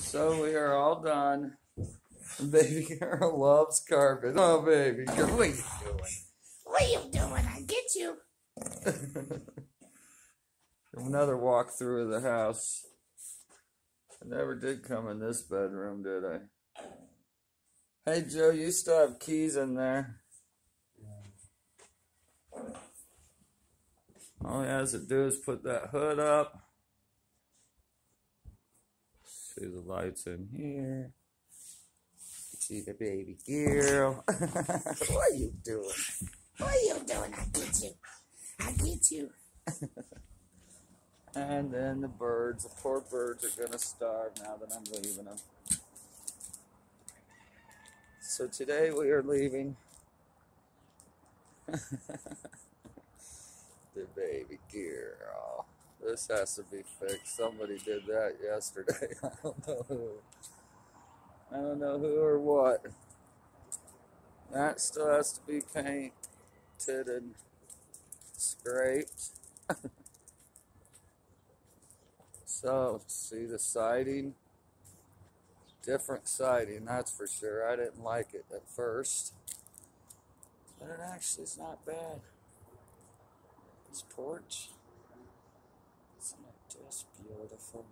So we are all done. Baby girl loves carpet. Oh, baby girl, what are you doing? What are you doing? I get you. Another walk through of the house. I never did come in this bedroom, did I? Hey, Joe, you still have keys in there. All he has to do is put that hood up. See the lights in here. See the baby girl. what are you doing? What are you doing? I get you. I get you. And then the birds, the poor birds are gonna starve now that I'm leaving them. So today we are leaving the baby girl. This has to be fixed. Somebody did that yesterday. I don't know who. I don't know who or what. That still has to be painted and scraped. So, see the siding? Different siding, that's for sure. I didn't like it at first. But it actually is not bad. This porch. Just beautiful?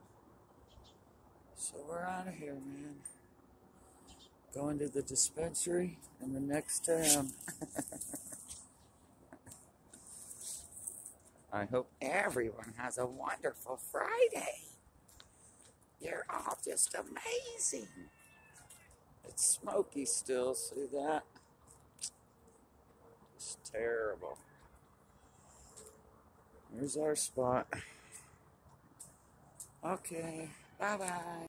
So we're out of here, man. Going to the dispensary in the next town. I hope everyone has a wonderful Friday. You're all just amazing. It's smoky still, see that? It's terrible. Here's our spot. Okay, bye bye.